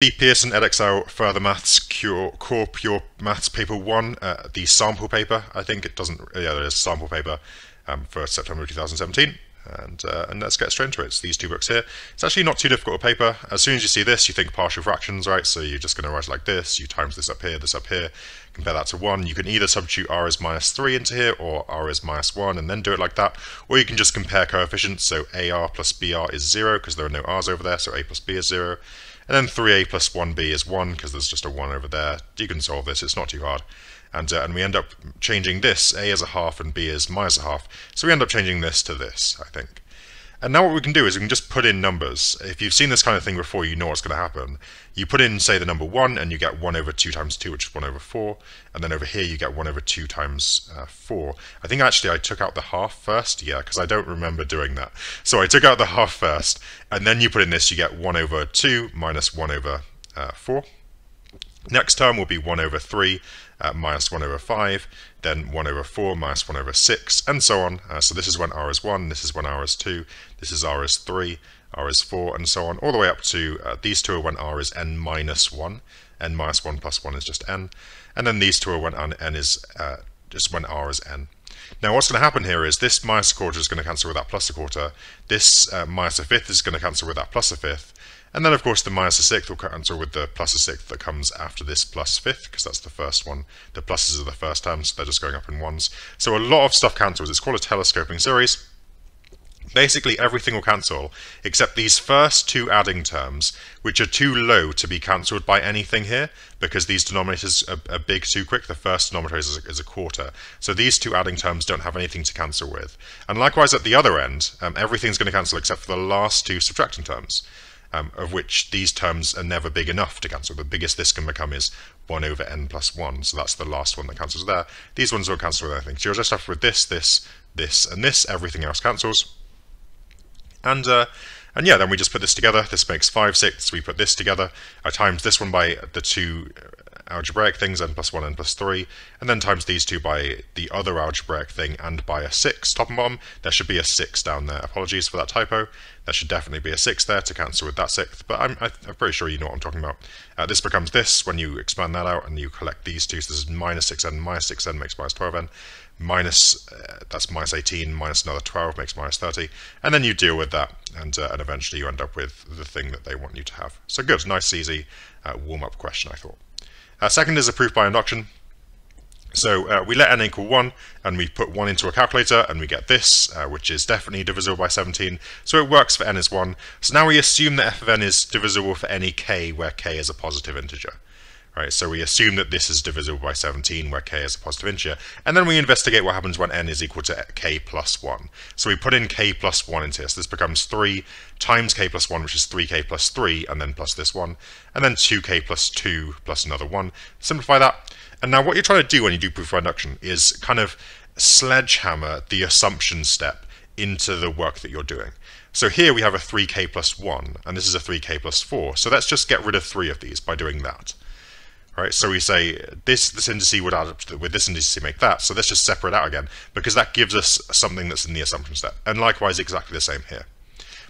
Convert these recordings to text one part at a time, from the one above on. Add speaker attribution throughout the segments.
Speaker 1: The Pearson Edexcel Further Maths Core, Core Pure Maths Paper 1, uh, the sample paper, I think it doesn't, yeah, there's a sample paper um, for September 2017. And, uh, and let's get straight into it. It's these two books here. It's actually not too difficult a paper. As soon as you see this, you think partial fractions, right? So you're just going to write it like this. You times this up here, this up here. Compare that to 1. You can either substitute r is minus 3 into here, or r is minus 1, and then do it like that. Or you can just compare coefficients. So ar plus br is 0, because there are no r's over there, so a plus b is 0. And then 3a plus 1b is 1, because there's just a 1 over there. You can solve this, it's not too hard. And, uh, and we end up changing this, a as a half and b as minus a half. So we end up changing this to this, I think. And now what we can do is we can just put in numbers. If you've seen this kind of thing before, you know what's going to happen. You put in, say, the number 1, and you get 1 over 2 times 2, which is 1 over 4. And then over here, you get 1 over 2 times uh, 4. I think actually I took out the half first, yeah, because I don't remember doing that. So I took out the half first, and then you put in this, you get 1 over 2 minus 1 over uh, 4. Next term will be 1 over 3 uh, minus 1 over 5, then 1 over 4 minus 1 over 6, and so on. Uh, so this is when r is 1, this is when r is 2, this is r is 3, r is 4, and so on, all the way up to uh, these two are when r is n minus 1, n minus 1 plus 1 is just n, and then these two are when n is uh, just when r is n. Now what's going to happen here is this minus a quarter is going to cancel with that plus a quarter, this uh, minus a fifth is going to cancel with that plus a fifth, and then, of course, the minus a sixth will cancel with the plus a sixth that comes after this plus fifth, because that's the first one. The pluses are the first term, so they're just going up in ones. So a lot of stuff cancels. It's called a telescoping series. Basically, everything will cancel, except these first two adding terms, which are too low to be cancelled by anything here, because these denominators are, are big too quick. The first denominator is a, is a, quarter. So these two adding terms don't have anything to cancel with. And likewise, at the other end, um, everything's going to cancel except for the last two subtracting terms um, of which these terms are never big enough to cancel. The biggest this can become is 1 over n plus 1, so that's the last one that cancels there. These ones won't cancel with anything. So you're just left with this, this, this, and this. Everything else cancels. And uh, and yeah, then we just put this together. This makes 5 sixths. We put this together. I times this one by the two algebraic things, n plus 1, n plus 3, and then times these two by the other algebraic thing and by a 6 top and bottom. There should be a 6 down there. Apologies for that typo. There should definitely be a 6 there to cancel with that sixth, but I'm, I'm pretty sure you know what I'm talking about. Uh, this becomes this when you expand that out and you collect these two, so this is minus 6n, minus 6n makes minus 12n, minus, uh, that's minus 18, minus another 12 makes minus 30, and then you deal with that, and, uh, and eventually you end up with the thing that they want you to have. So good, nice, easy uh, warm-up question, I thought. Uh, second is a proof by induction. So uh, we let n equal 1, and we put 1 into a calculator, and we get this, uh, which is definitely divisible by 17. So it works for n is 1. So now we assume that f of n is divisible for any k where k is a positive integer. Right, so we assume that this is divisible by 17 where k is a positive integer, and then we investigate what happens when n is equal to k plus 1. So we put in k plus 1 into this. This becomes 3 times k plus 1, which is 3k plus 3, and then plus this 1, and then 2k plus 2 plus another 1. Simplify that, and now what you're trying to do when you do proof by induction is kind of sledgehammer the assumption step into the work that you're doing. So here we have a 3k plus 1, and this is a 3k plus 4, so let's just get rid of three of these by doing that. Right, so we say this this indice would add up to, with this indice to make that. So let's just separate out again because that gives us something that's in the assumption step. And likewise, exactly the same here.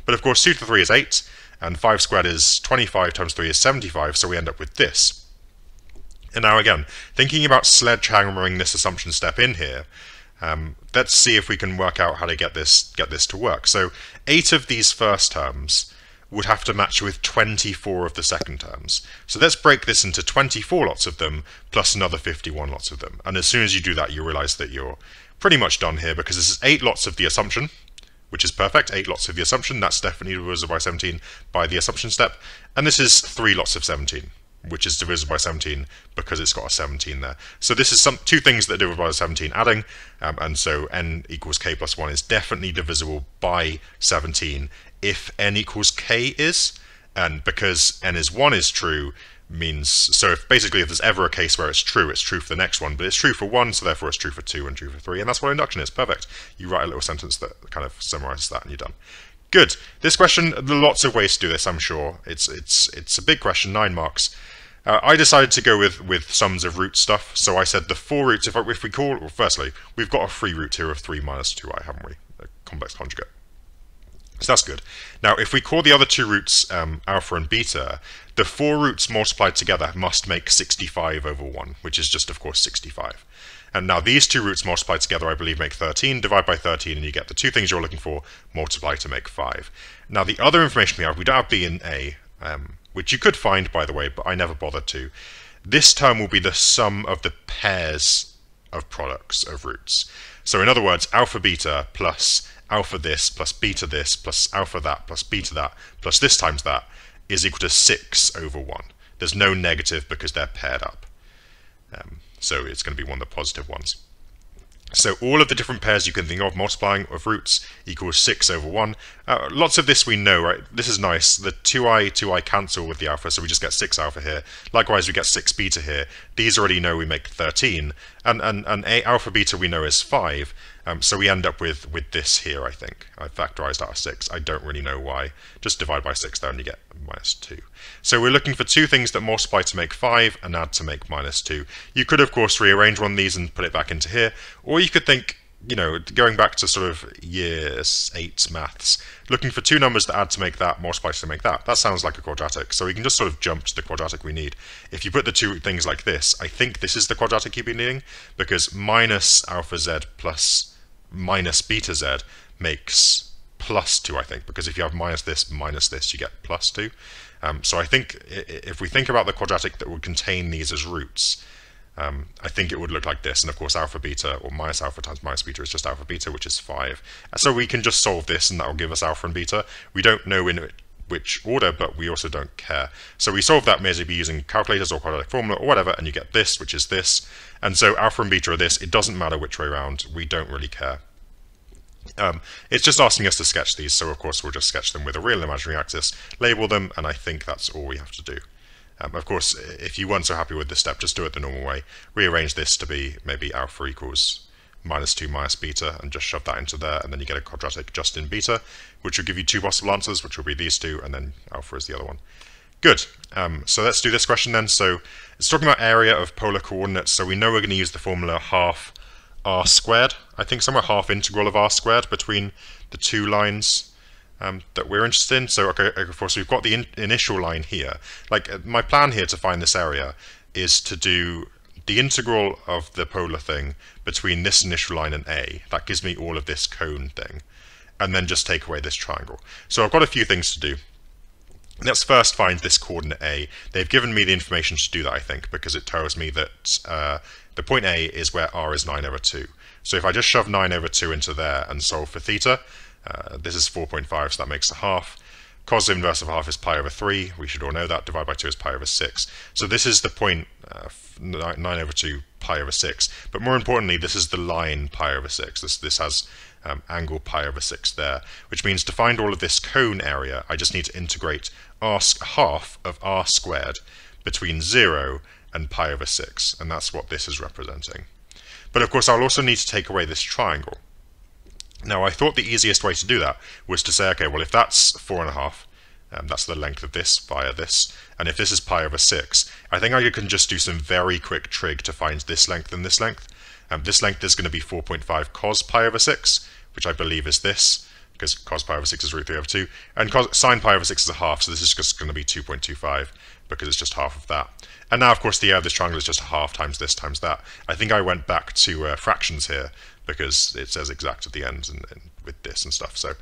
Speaker 1: But of course, 2 to the 3 is 8, and 5 squared is 25 times 3 is 75, so we end up with this. And now again, thinking about sledgehammering this assumption step in here, um, let's see if we can work out how to get this get this to work. So 8 of these first terms would have to match with 24 of the second terms. So let's break this into 24 lots of them plus another 51 lots of them. And as soon as you do that, you realize that you're pretty much done here because this is 8 lots of the assumption, which is perfect. 8 lots of the assumption, that's definitely divisible by 17 by the assumption step. And this is 3 lots of 17 which is divisible by 17 because it's got a 17 there. So this is some two things that are divisible by 17 adding, um, and so n equals k plus 1 is definitely divisible by 17 if n equals k is, and because n is 1 is true, means, so if basically if there's ever a case where it's true, it's true for the next one, but it's true for 1, so therefore it's true for 2 and true for 3, and that's what induction is, perfect. You write a little sentence that kind of summarizes that and you're done. Good. This question, lots of ways to do this, I'm sure. It's it's it's a big question, nine marks. Uh, I decided to go with, with sums of root stuff, so I said the four roots, if, if we call, well, firstly, we've got a free root here of 3 minus 2i, haven't we? A complex conjugate. So that's good. Now, if we call the other two roots um, alpha and beta, the four roots multiplied together must make 65 over 1, which is just, of course, 65. And now these two roots multiplied together, I believe, make 13. Divide by 13, and you get the two things you're looking for, multiply to make 5. Now, the other information we have, we don't have B and A, um, which you could find, by the way, but I never bothered to. This term will be the sum of the pairs of products of roots. So in other words, alpha beta plus alpha this plus beta this plus alpha that plus beta that plus this times that is equal to 6 over 1. There's no negative because they're paired up. Um, so it's going to be one of the positive ones. So all of the different pairs you can think of multiplying of roots equals 6 over 1. Uh, lots of this we know, right? This is nice. The 2i, 2i cancel with the alpha, so we just get 6 alpha here. Likewise, we get 6 beta here. These already know we make 13. And, and, and a alpha beta we know is 5. Um, so we end up with, with this here, I think. I factorized out of 6. I don't really know why. Just divide by 6 there and you get minus 2. So we're looking for two things that multiply to make 5 and add to make minus 2. You could, of course, rearrange one of these and put it back into here. Or you could think, you know, going back to sort of year 8 maths, looking for two numbers that add to make that, multiply to make that. That sounds like a quadratic. So we can just sort of jump to the quadratic we need. If you put the two things like this, I think this is the quadratic you'd be needing, because minus alpha z plus minus beta z makes plus 2, I think, because if you have minus this minus this, you get plus 2. Um, so I think if we think about the quadratic that would contain these as roots, um, I think it would look like this. And of course, alpha beta, or minus alpha times minus beta, is just alpha beta, which is 5. So we can just solve this, and that will give us alpha and beta. We don't know in which order, but we also don't care. So we solve that maybe using calculators or quadratic formula or whatever, and you get this, which is this. And so alpha and beta are this. It doesn't matter which way around. We don't really care. Um, it's just asking us to sketch these, so of course we'll just sketch them with a real imaginary axis, label them, and I think that's all we have to do. Um, of course, if you weren't so happy with this step, just do it the normal way. Rearrange this to be maybe alpha equals minus 2 minus beta, and just shove that into there, and then you get a quadratic just in beta, which will give you two possible answers, which will be these two, and then alpha is the other one. Good. Um, so let's do this question then. So it's talking about area of polar coordinates, so we know we're going to use the formula half r squared. I think somewhere half integral of r squared between the two lines um, that we're interested in. So, okay, of course, we've got the in initial line here. Like, uh, my plan here to find this area is to do the integral of the polar thing between this initial line and a. That gives me all of this cone thing. And then just take away this triangle. So I've got a few things to do. Let's first find this coordinate A. They've given me the information to do that, I think, because it tells me that uh, the point A is where r is 9 over 2. So if I just shove 9 over 2 into there and solve for theta, uh, this is 4.5, so that makes a half. Cos inverse of half is pi over 3. We should all know that. Divide by 2 is pi over 6. So this is the point uh, 9 over 2 pi over 6. But more importantly, this is the line pi over 6. This, this has um, angle pi over 6 there, which means to find all of this cone area, I just need to integrate r half of r squared between 0 and pi over 6, and that's what this is representing. But of course I'll also need to take away this triangle. Now I thought the easiest way to do that was to say, okay, well if that's 4.5, um, that's the length of this via this, and if this is pi over 6, I think I can just do some very quick trig to find this length and this length. Um, this length is going to be 4.5 cos pi over 6, which I believe is this, because cos pi over 6 is root 3 over 2, and cos, sine pi over 6 is a half, so this is just going to be 2.25 because it's just half of that. And now, of course, the area of this triangle is just a half times this times that. I think I went back to uh, fractions here because it says exact at the end and, and with this and stuff. So,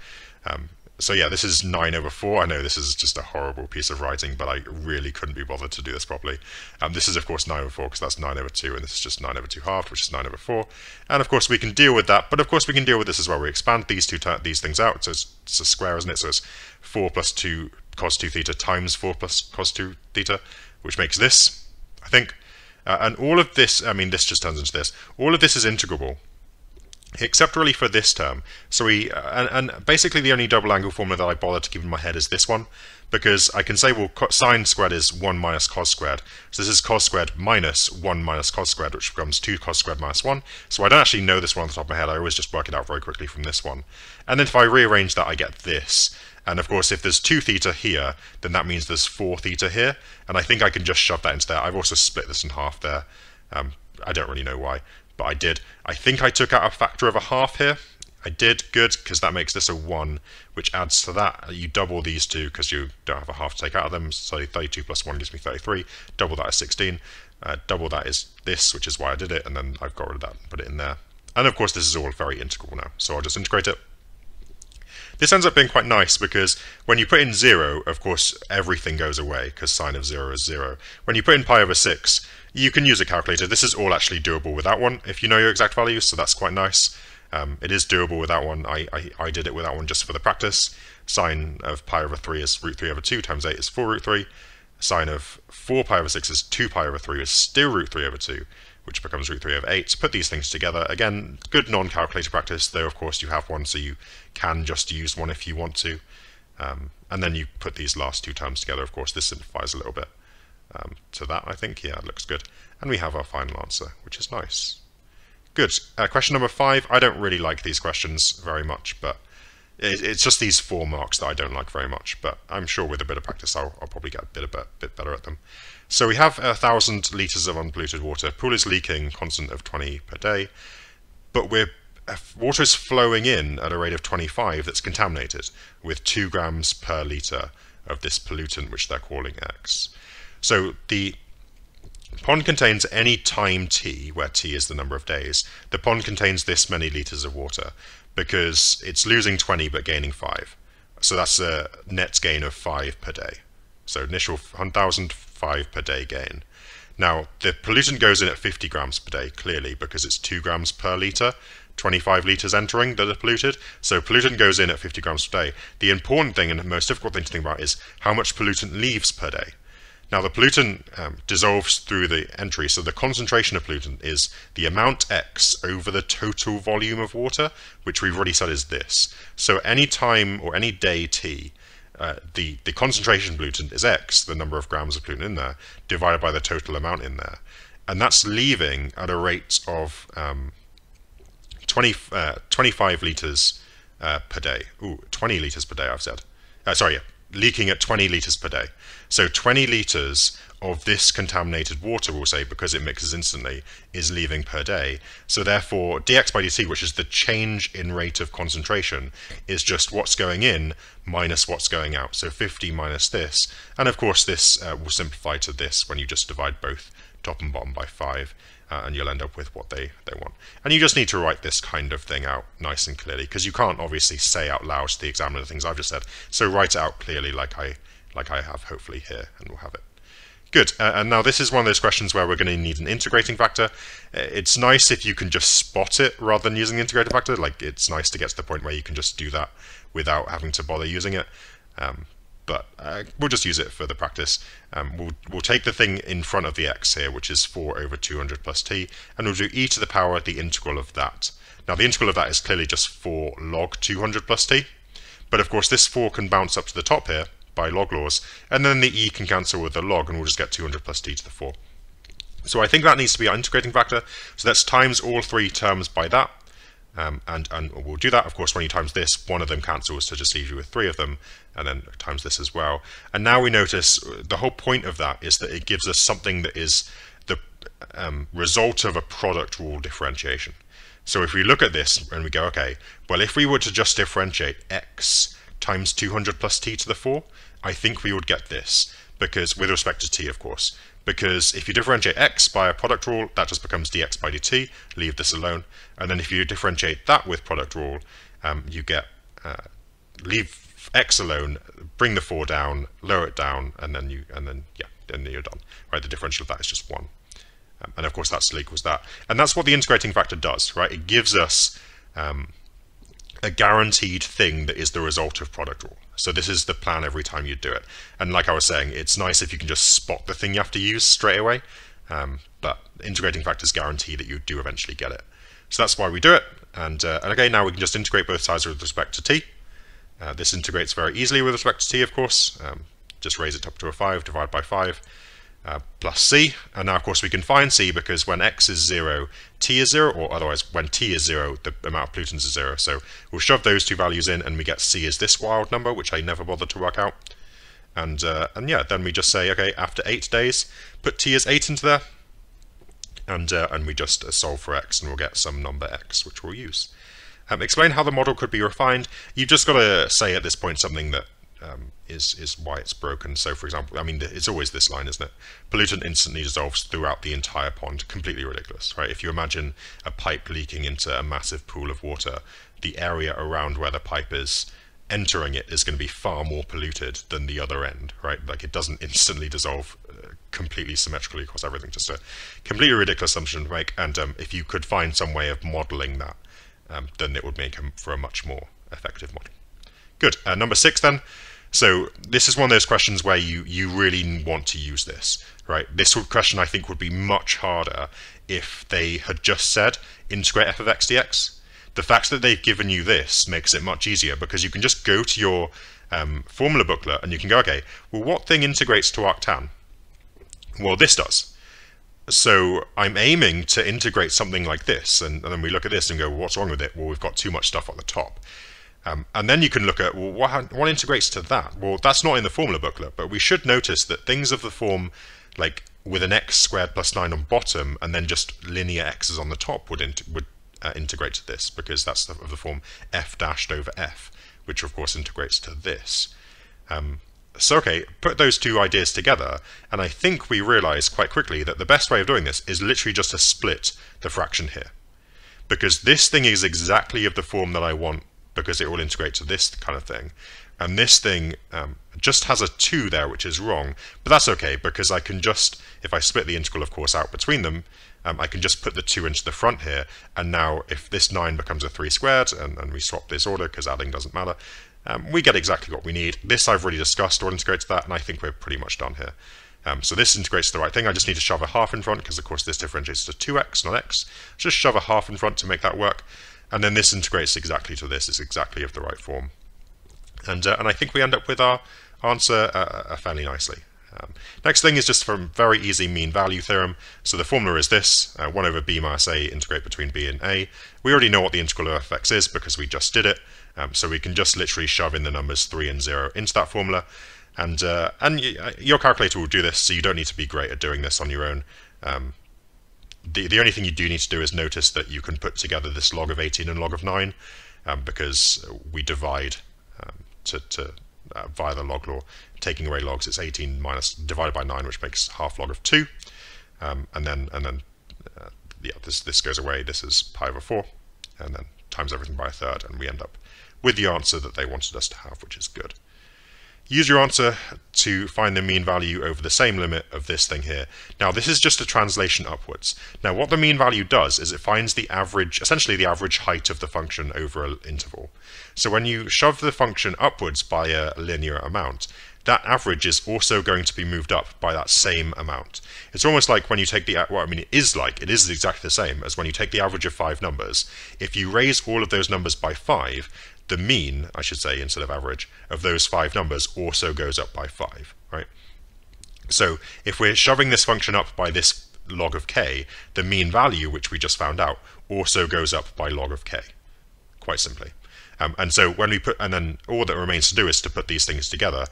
Speaker 1: um, so yeah, this is 9 over 4. I know this is just a horrible piece of writing, but I really couldn't be bothered to do this properly. Um, this is, of course, 9 over 4 because that's 9 over 2, and this is just 9 over 2 halved, which is 9 over 4. And, of course, we can deal with that, but, of course, we can deal with this as well. We expand these two these things out, so it's, it's a square, isn't it? So it's 4 plus 2 cos 2 theta times 4 plus cos 2 theta, which makes this, I think. Uh, and all of this, I mean, this just turns into this. All of this is integrable, except really for this term. So we, uh, and, and, basically the only double angle formula that I bother to keep in my head is this one, because I can say, well, sine squared is 1 minus cos squared. So this is cos squared minus 1 minus cos squared, which becomes 2 cos squared minus 1. So I don't actually know this one on the top of my head. I always just work it out very quickly from this one. And then if I rearrange that, I get this. And of course, if there's 2 theta here, then that means there's 4 theta here. And I think I can just shove that into there. I've also split this in half there. Um, I don't really know why, but I did. I think I took out a factor of a half here. I did, good, because that makes this a 1, which adds to that. You double these two because you don't have a half to take out of them, so 32 plus 1 gives me 33. Double that is 16. Uh, double that is this, which is why I did it, and then I've got rid of that and put it in there. And of course this is all very integral now, so I'll just integrate it. This ends up being quite nice because when you put in 0, of course, everything goes away because sine of 0 is 0. When you put in pi over 6, you can use a calculator. This is all actually doable without one if you know your exact values, so that's quite nice. Um, it is doable without one. I, I, I, did it with that one just for the practice. Sine of pi over 3 is root 3 over 2 times 8 is 4 root 3. Sine of 4 pi over 6 is 2 pi over 3 is still root 3 over 2 which becomes root 3 over 8. Put these things together. Again, good non-calculator practice, though of course you have one, so you can just use one if you want to. Um, and then you put these last two terms together. Of course, this simplifies a little bit. Um, to that, I think, yeah, it looks good. And we have our final answer, which is nice. Good. Uh, question number five. I don't really like these questions very much, but it, it's just these four marks that I don't like very much. But I'm sure with a bit of practice, I'll, I'll probably get a bit, a bit, bit better at them. So we have a thousand litres of unpolluted water. Pool is leaking, constant of 20 per day, but we're water is flowing in at a rate of 25 that's contaminated with 2 grams per litre of this pollutant, which they're calling X. So the pond contains any time t, where t is the number of days. The pond contains this many litres of water because it's losing 20 but gaining 5. So that's a net gain of 5 per day. So initial 1,000 5 per day gain. Now, the pollutant goes in at 50 grams per day, clearly, because it's 2 grams per litre, 25 litres entering that are polluted. So pollutant goes in at 50 grams per day. The important thing and the most difficult thing to think about is how much pollutant leaves per day. Now, the pollutant um, dissolves through the entry, so the concentration of pollutant is the amount x over the total volume of water, which we've already said is this. So any time or any day t, uh, the, the concentration pollutant is X, the number of grams of pollutant in there, divided by the total amount in there. And that's leaving at a rate of um, 20, uh, 25 litres uh, per day. Ooh, 20 litres per day, I've said. Uh, sorry, yeah, leaking at 20 litres per day. So 20 litres of this contaminated water, we'll say, because it mixes instantly, is leaving per day. So therefore, dx by dt, which is the change in rate of concentration, is just what's going in minus what's going out. So 50 minus this. And of course, this uh, will simplify to this when you just divide both top and bottom by 5. Uh, and you'll end up with what they, they want. And you just need to write this kind of thing out nice and clearly, because you can't obviously say out loud to the examiner the things I've just said. So write it out clearly like I like I have hopefully here, and we'll have it. Good, uh, and now this is one of those questions where we're going to need an integrating factor. Uh, it's nice if you can just spot it rather than using the integrating factor. Like, it's nice to get to the point where you can just do that without having to bother using it. Um, but uh, we'll just use it for the practice. Um, we'll, we'll take the thing in front of the x here, which is 4 over 200 plus t, and we'll do e to the power of the integral of that. Now, the integral of that is clearly just 4 log 200 plus t, but of course this 4 can bounce up to the top here, by log laws, and then the e can cancel with the log, and we'll just get 200 plus t to the 4. So I think that needs to be our integrating factor, so let's times all three terms by that, um, and, and we'll do that, of course, when you times this, one of them cancels to just leave you with three of them, and then times this as well. And now we notice the whole point of that is that it gives us something that is the um, result of a product rule differentiation. So if we look at this and we go, okay, well, if we were to just differentiate x times 200 plus t to the 4, I think we would get this, because with respect to t, of course, because if you differentiate x by a product rule, that just becomes dx by dt, leave this alone, and then if you differentiate that with product rule, um, you get, uh, leave x alone, bring the 4 down, lower it down, and then you, and then, yeah, then you're done, right, the differential of that is just 1. Um, and of course that still equals that. And that's what the integrating factor does, right? It gives us um, a guaranteed thing that is the result of product rule. So this is the plan every time you do it. And like I was saying, it's nice if you can just spot the thing you have to use straight away. Um, but integrating factors guarantee that you do eventually get it. So that's why we do it. And, uh, and again, now we can just integrate both sides with respect to t. Uh, this integrates very easily with respect to t, of course. Um, just raise it up to a 5, divide by 5 uh, plus c. And now, of course, we can find c because when x is 0, t is 0, or otherwise, when t is 0, the amount of pollutants is 0. So we'll shove those two values in, and we get c is this wild number, which I never bothered to work out. And, uh, and yeah, then we just say, okay, after 8 days, put t as 8 into there, and, uh, and we just uh, solve for x, and we'll get some number x, which we'll use. Um, explain how the model could be refined. You've just got to say at this point something that um, is is why it's broken. So, for example, I mean, it's always this line, isn't it? Pollutant instantly dissolves throughout the entire pond. Completely ridiculous, right? If you imagine a pipe leaking into a massive pool of water, the area around where the pipe is entering it is going to be far more polluted than the other end, right? Like it doesn't instantly dissolve uh, completely symmetrically across everything. Just a completely ridiculous assumption to make. And um, if you could find some way of modeling that, um, then it would make for a much more effective model. Good. Uh, number six then. So this is one of those questions where you, you really want to use this, right? This question I think would be much harder if they had just said integrate f of x dx. The fact that they've given you this makes it much easier because you can just go to your um, formula booklet and you can go, okay, well, what thing integrates to arctan? Well, this does. So I'm aiming to integrate something like this, and, and then we look at this and go, well, what's wrong with it? Well, we've got too much stuff at the top. Um, and then you can look at, well, what, what integrates to that? Well, that's not in the formula booklet, but we should notice that things of the form like with an x squared plus 9 on bottom and then just linear x's on the top would, would uh, integrate to this because that's of the form f dashed over f, which of course integrates to this. Um, so okay, put those two ideas together, and I think we realize quite quickly that the best way of doing this is literally just to split the fraction here. Because this thing is exactly of the form that I want because it will integrate to this kind of thing. And this thing um, just has a 2 there, which is wrong. But that's okay, because I can just, if I split the integral, of course, out between them, um, I can just put the 2 into the front here. And now if this 9 becomes a 3 squared, and, and we swap this order, because adding doesn't matter, um, we get exactly what we need. This I've already discussed what integrates to that, and I think we're pretty much done here. Um, so this integrates to the right thing. I just need to shove a half in front, because of course this differentiates to 2x, not x. Just shove a half in front to make that work. And then this integrates exactly to this, it's exactly of the right form. And, uh, and I think we end up with our answer uh, uh, fairly nicely. Um, next thing is just from very easy mean value theorem. So the formula is this, uh, 1 over b minus a integrate between b and a. We already know what the integral of fx is because we just did it. Um, so we can just literally shove in the numbers 3 and 0 into that formula. And, uh, and uh, your calculator will do this, so you don't need to be great at doing this on your own. Um, the, the only thing you do need to do is notice that you can put together this log of 18 and log of 9 um, because we divide um, to, to uh, via the log law, taking away logs, it's 18 minus divided by 9, which makes half log of 2. Um, and then, and then uh, yeah, this, this goes away, this is pi over 4, and then times everything by a third, and we end up with the answer that they wanted us to have, which is good. Use your answer to find the mean value over the same limit of this thing here. Now this is just a translation upwards. Now what the mean value does is it finds the average, essentially the average height of the function over an interval. So when you shove the function upwards by a linear amount, that average is also going to be moved up by that same amount. It's almost like when you take the, well, I mean, it is like, it is exactly the same as when you take the average of five numbers. If you raise all of those numbers by five, the mean, I should say, instead of average, of those five numbers also goes up by five, right? So if we're shoving this function up by this log of k, the mean value, which we just found out, also goes up by log of k, quite simply. Um, and so when we put, and then all that remains to do is to put these things together.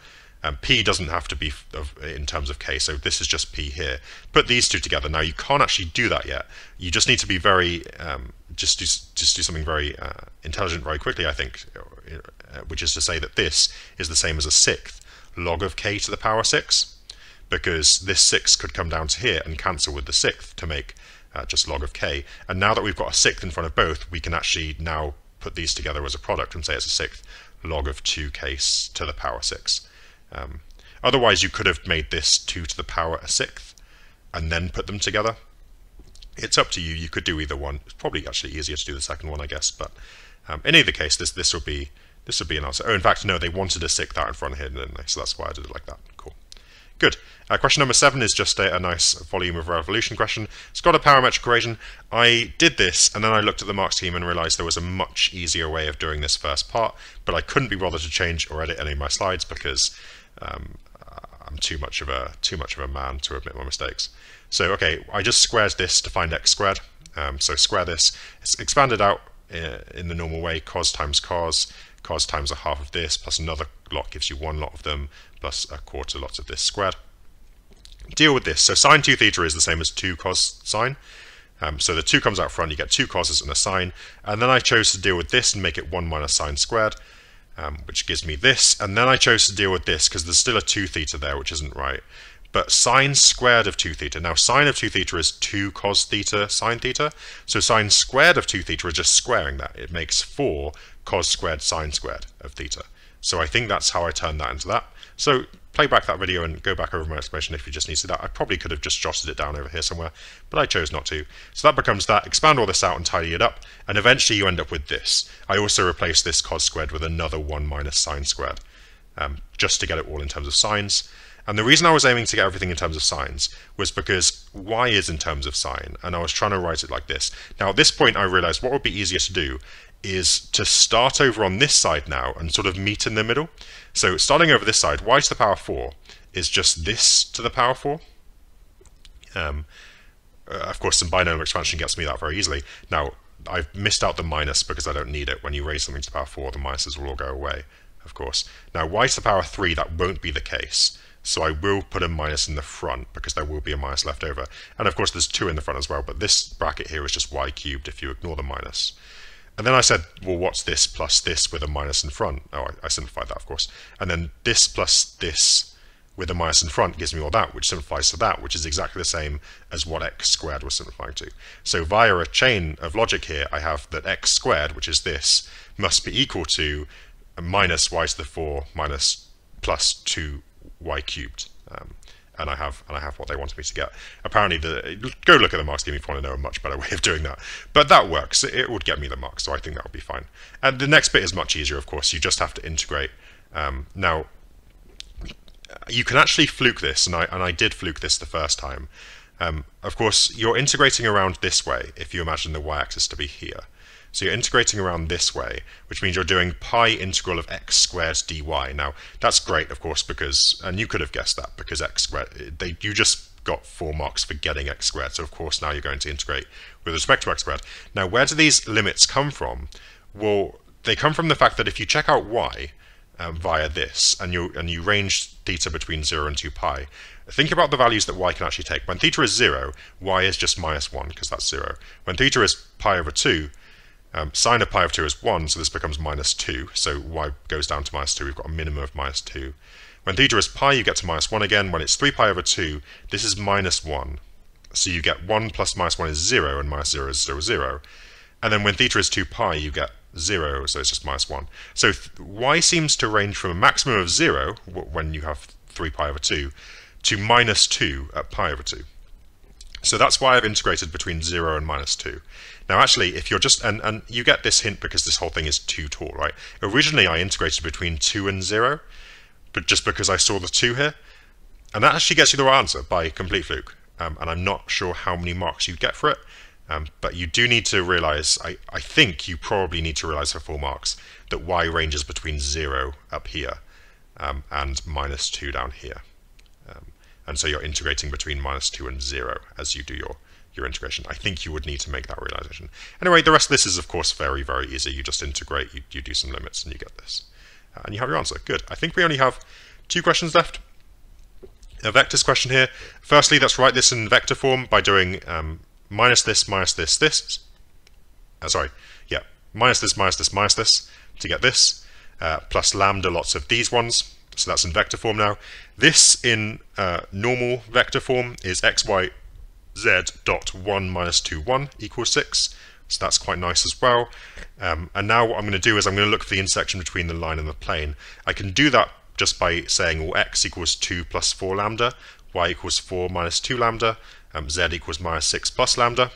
Speaker 1: Um, P doesn't have to be of, in terms of K, so this is just P here. Put these two together. Now you can't actually do that yet. You just need to be very, um, just do, just do something very uh, intelligent very quickly, I think, uh, which is to say that this is the same as a sixth log of K to the power 6, because this 6 could come down to here and cancel with the sixth to make uh, just log of K. And now that we've got a sixth in front of both, we can actually now put these together as a product and say it's a sixth log of 2k to the power 6. Um, otherwise, you could have made this 2 to the power a sixth and then put them together. It's up to you. You could do either one. It's probably actually easier to do the second one, I guess. But um, in either case, this this would be this would be an answer. Oh, in fact, no, they wanted a sixth out in front of here, didn't they? So that's why I did it like that. Cool. Good. Uh, question number seven is just a, a, nice volume of revolution question. It's got a parametric equation. I did this, and then I looked at the mark scheme and realized there was a much easier way of doing this first part, but I couldn't be bothered to change or edit any of my slides because um, I'm too much of a too much of a man to admit my mistakes. So okay, I just squared this to find x squared. Um, so square this. It's expanded out uh, in the normal way, cos times cos, cos times a half of this, plus another lot gives you one lot of them, plus a quarter lot of this squared. Deal with this. So sine 2 theta is the same as 2 cos sine. Um, so the 2 comes out front, you get two causes and a sine. And then I chose to deal with this and make it 1 minus sine squared, um, which gives me this. And then I chose to deal with this because there's still a 2 theta there, which isn't right. But sine squared of 2 theta, now sine of 2 theta is 2 cos theta sine theta. So sine squared of 2 theta is just squaring that. It makes 4 cos squared sine squared of theta. So I think that's how I turned that into that. So play back that video and go back over my explanation if you just need to that. I probably could have just jotted it down over here somewhere, but I chose not to. So that becomes that. Expand all this out and tidy it up, and eventually you end up with this. I also replaced this cos squared with another 1 minus sine squared, um, just to get it all in terms of sines. And the reason I was aiming to get everything in terms of sines was because y is in terms of sine, and I was trying to write it like this. Now at this point I realized what would be easier to do is to start over on this side now and sort of meet in the middle. So starting over this side, y to the power 4 is just this to the power 4. Um, uh, of course, some binomial expansion gets me that very easily. Now, I've missed out the minus because I don't need it. When you raise something to the power 4, the minuses will all go away, of course. Now, y to the power 3, that won't be the case. So I will put a minus in the front because there will be a minus left over. And of course, there's 2 in the front as well, but this bracket here is just y cubed if you ignore the minus. And then I said, well, what's this plus this with a minus in front? Oh, I, I, simplified that, of course. And then this plus this with a minus in front gives me all that, which simplifies to that, which is exactly the same as what x squared was simplifying to. So via a chain of logic here, I have that x squared, which is this, must be equal to minus y to the 4 minus plus 2y cubed. Um, and I have and I have what they wanted me to get. Apparently, the go look at the marks you want to know a much better way of doing that. But that works. It would get me the marks, so I think that would be fine. And the next bit is much easier, of course. You just have to integrate. Um, now, you can actually fluke this, and I and I did fluke this the first time. Um, of course, you're integrating around this way if you imagine the y-axis to be here. So you're integrating around this way, which means you're doing pi integral of x squared dy. Now, that's great, of course, because, and you could have guessed that, because x squared, they, you just got four marks for getting x squared. So of course now you're going to integrate with respect to x squared. Now, where do these limits come from? Well, they come from the fact that if you check out y um, via this, and you and you range theta between 0 and 2 pi, think about the values that y can actually take. When theta is 0, y is just minus 1, because that's 0. When theta is pi over 2, um, sine of pi of 2 is 1, so this becomes minus 2. So y goes down to minus 2. We've got a minimum of minus 2. When theta is pi, you get to minus 1 again. When it's 3 pi over 2, this is minus 1. So you get 1 plus minus 1 is 0, and minus 0 is 0, 0. And then when theta is 2 pi, you get 0, so it's just minus 1. So y seems to range from a maximum of 0, when you have 3 pi over 2, to minus 2 at pi over 2. So that's why I've integrated between 0 and minus 2. Now actually, if you're just, and, and you get this hint because this whole thing is too tall, right? Originally I integrated between 2 and 0, but just because I saw the 2 here, and that actually gets you the right answer by complete fluke. Um, and I'm not sure how many marks you get for it, um, but you do need to realize, I, I think you probably need to realize for full marks, that y ranges between 0 up here um, and minus 2 down here. Um, and so you're integrating between minus 2 and 0 as you do your, your integration. I think you would need to make that realization. Anyway, the rest of this is, of course, very, very easy. You just integrate, you, you do some limits, and you get this. Uh, and you have your answer. Good. I think we only have two questions left. A vectors question here. Firstly, let's write this in vector form by doing um, minus this, minus this, this. Uh, sorry, yeah, minus this, minus this, minus this to get this, uh, plus lambda lots of these ones. So that's in vector form now. This in uh, normal vector form is x, y, z dot 1 minus 2, 1 equals 6. So that's quite nice as well. Um, and now what I'm going to do is I'm going to look for the intersection between the line and the plane. I can do that just by saying, well, x equals 2 plus 4 lambda, y equals 4 minus 2 lambda, um, z equals minus 6 plus lambda.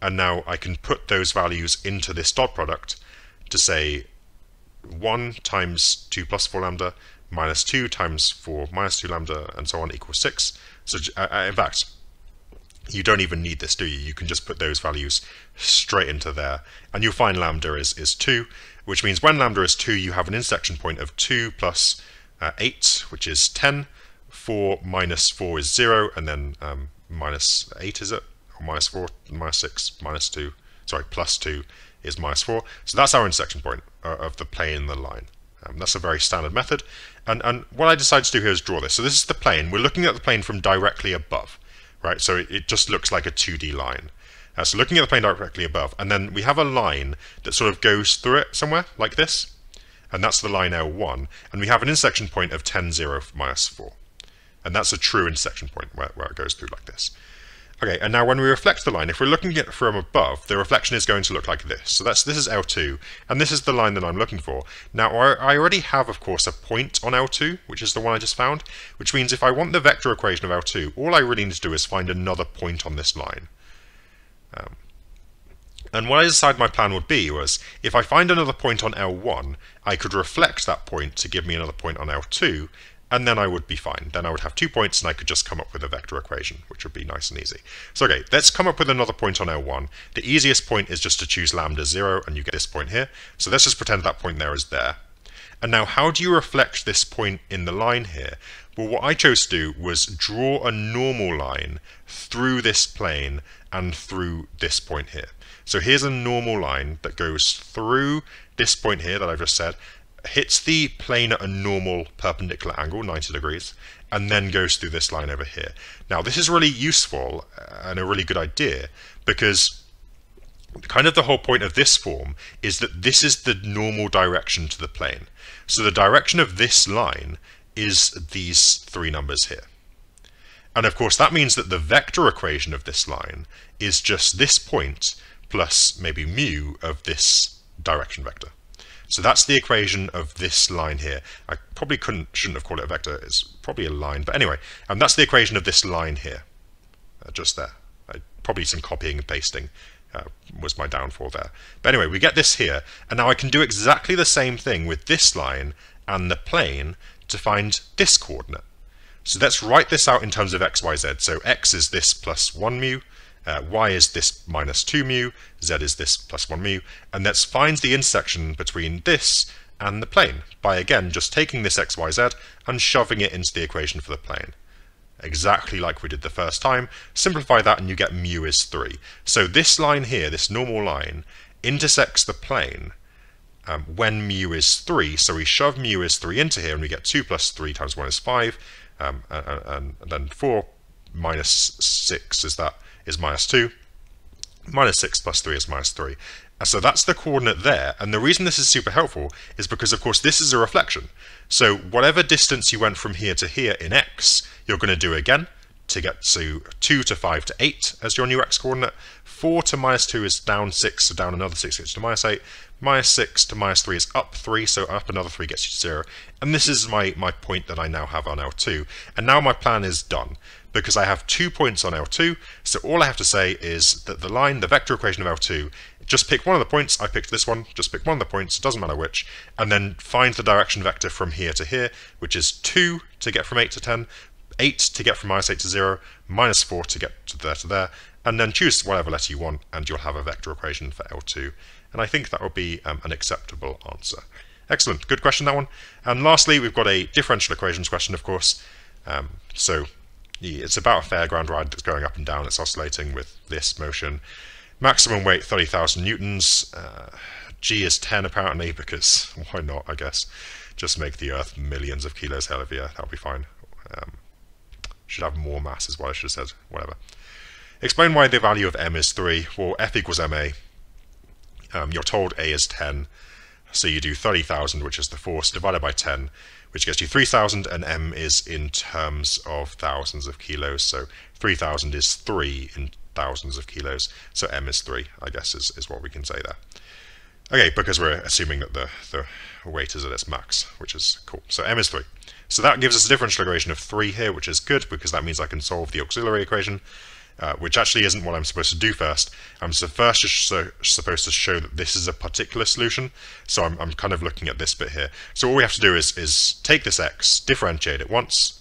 Speaker 1: And now I can put those values into this dot product to say 1 times 2 plus 4 lambda minus 2 times 4 minus 2 lambda and so on equals 6. So uh, uh, in fact, you don't even need this, do you? You can just put those values straight into there. And you'll find lambda is, is 2, which means when lambda is 2, you have an intersection point of 2 plus, uh, 8, which is 10. 4 minus 4 is 0, and then um, minus 8, is it? Or minus 4, minus 6, minus 2, sorry, plus 2 is minus 4. So that's our intersection point uh, of the plane and the line. Um, that's a very standard method. And, and what I decided to do here is draw this. So this is the plane. We're looking at the plane from directly above right? So it, just looks like a 2D line. Uh, so looking at the plane directly above, and then we have a line that sort of goes through it somewhere, like this, and that's the line L1, and we have an intersection point of 10, 0, minus 4. And that's a true intersection point where, where it goes through like this. Okay, and now when we reflect the line, if we're looking at it from above, the reflection is going to look like this. So that's this is L2, and this is the line that I'm looking for. Now, I already have, of course, a point on L2, which is the one I just found, which means if I want the vector equation of L2, all I really need to do is find another point on this line. Um, and what I decided my plan would be was, if I find another point on L1, I could reflect that point to give me another point on L2, and then I would be fine. Then I would have two points and I could just come up with a vector equation, which would be nice and easy. So okay, let's come up with another point on L1. The easiest point is just to choose lambda 0 and you get this point here. So let's just pretend that point there is there. And now how do you reflect this point in the line here? Well, what I chose to do was draw a normal line through this plane and through this point here. So here's a normal line that goes through this point here that I've just said, hits the plane at a normal perpendicular angle, 90 degrees, and then goes through this line over here. Now, this is really useful uh, and a really good idea because kind of the whole point of this form is that this is the normal direction to the plane. So the direction of this line is these three numbers here. And of course, that means that the vector equation of this line is just this point plus maybe mu of this direction vector. So that's the equation of this line here. I probably couldn't, shouldn't have called it a vector. It's probably a line, but anyway, and um, that's the equation of this line here, uh, just there. I, probably some copying and pasting uh, was my downfall there. But anyway, we get this here, and now I can do exactly the same thing with this line and the plane to find this coordinate. So let's write this out in terms of x, y, z. So x is this plus 1 mu, uh, y is this minus 2 mu, z is this plus 1 mu, and that finds the intersection between this and the plane by again just taking this x, y, z and shoving it into the equation for the plane. Exactly like we did the first time. Simplify that and you get mu is 3. So this line here, this normal line, intersects the plane um, when mu is 3. So we shove mu is 3 into here and we get 2 plus 3 times 1 is 5. Um, and, and, then 4 minus 6 is that is minus 2. Minus 6 plus 3 is minus 3. And so that's the coordinate there. And the reason this is super helpful is because, of course, this is a reflection. So whatever distance you went from here to here in x, you're going to do again to get to 2 to 5 to 8 as your new x coordinate. 4 to minus 2 is down 6, so down another 6 gets you to minus 8. Minus 6 to minus 3 is up 3, so up another 3 gets you to 0. And this is my, my point that I now have on L2. And now my plan is done because I have two points on L2, so all I have to say is that the line, the vector equation of L2, just pick one of the points, I picked this one, just pick one of the points, doesn't matter which, and then find the direction vector from here to here, which is 2 to get from 8 to 10, 8 to get from minus 8 to 0, minus 4 to get to there to there, and then choose whatever letter you want, and you'll have a vector equation for L2. And I think that will be um, an acceptable answer. Excellent, good question that one. And lastly, we've got a differential equations question, of course. Um, so it's about a fairground ride that's going up and down, it's oscillating with this motion. Maximum weight 30,000 newtons. Uh, G is 10 apparently, because why not, I guess. Just make the Earth millions of kilos heavier, that'll be fine. Um, should have more mass is what I should have said, whatever. Explain why the value of m is 3. Well, F equals ma. Um, you're told a is 10, so you do 30,000, which is the force, divided by 10, which gets you 3,000, and m is in terms of thousands of kilos. So 3,000 is 3 in thousands of kilos. So m is 3, I guess, is, is what we can say there. Okay, because we're assuming that the, the weight is at its max, which is cool. So m is 3. So that gives us a differential equation of 3 here, which is good, because that means I can solve the auxiliary equation. Uh, which actually isn't what I'm supposed to do first. I'm so first so, supposed to show that this is a particular solution, so I'm, I'm kind of looking at this bit here. So all we have to do is, is take this x, differentiate it once,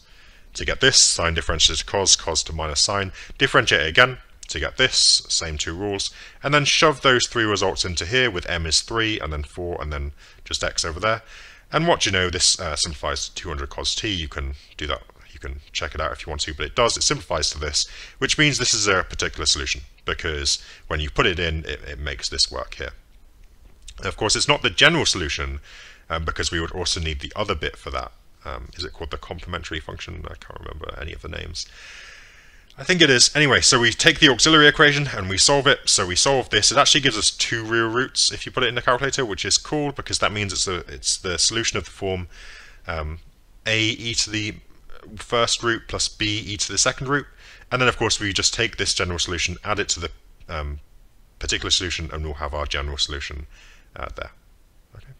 Speaker 1: to get this, sine differentiate to cos, cos to minus sine, differentiate it again, to get this, same two rules, and then shove those three results into here with m is 3, and then 4, and then just x over there. And what you know, this uh, simplifies to 200 cos t, you can do that can check it out if you want to, but it does, it simplifies to this, which means this is a particular solution, because when you put it in, it, it makes this work here. Of course, it's not the general solution, um, because we would also need the other bit for that. Um, is it called the complementary function? I can't remember any of the names. I think it is. Anyway, so we take the auxiliary equation and we solve it. So we solve this. It actually gives us two real roots if you put it in the calculator, which is cool because that means it's a it's the solution of the form um, a e to the first root plus b e to the second root. And then of course we just take this general solution, add it to the um, particular solution, and we'll have our general solution uh, there. Okay,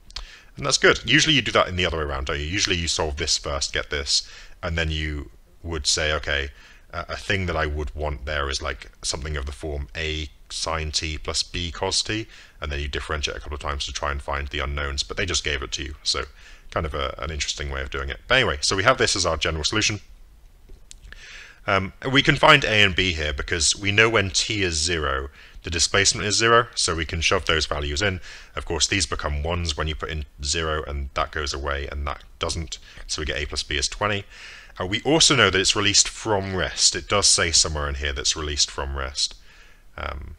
Speaker 1: and that's good. Usually you do that in the other way around, don't you? Usually you solve this first, get this, and then you would say, okay, uh, a thing that I would want there is like something of the form a sine t plus b cos t, and then you differentiate a couple of times to try and find the unknowns, but they just gave it to you, so kind of a, an interesting way of doing it. But anyway, so we have this as our general solution. Um, we can find a and b here because we know when t is 0, the displacement is 0, so we can shove those values in. Of course, these become 1s when you put in 0, and that goes away, and that doesn't, so we get a plus b is 20. Uh, we also know that it's released from rest. It does say somewhere in here that's released from rest. Um,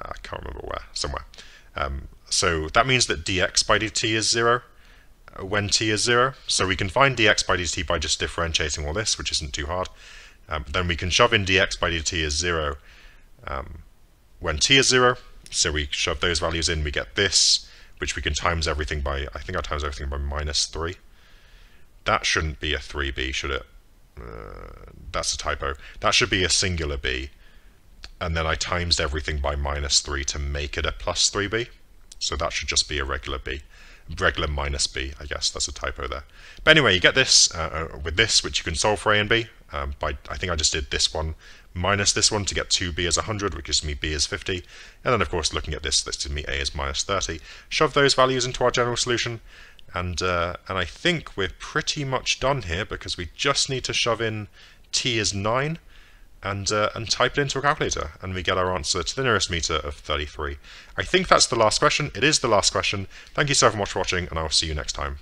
Speaker 1: I can't remember where, somewhere. Um, so that means that dx by dt is 0 uh, when t is 0. So we can find dx by dt by just differentiating all this, which isn't too hard. Um, then we can shove in dx by dt is 0 um, when t is 0. So we shove those values in, we get this, which we can times everything by, I think I times everything by minus 3. That shouldn't be a 3b, should it? Uh, that's a typo. That should be a singular b. And then I times everything by minus 3 to make it a plus 3b. So that should just be a regular b. Regular minus b, I guess. That's a typo there. But anyway, you get this uh, uh with this, which you can solve for a and b. Um, by I think I just did this one minus this one to get 2b as 100, which gives me b as 50. And then, of course, looking at this, this gives me a as minus 30. Shove those values into our general solution. And, uh, and I think we're pretty much done here because we just need to shove in t as 9 and, uh, and type it into a calculator and we get our answer to the nearest meter of 33. I think that's the last question. It is the last question. Thank you so much for watching and I'll see you next time.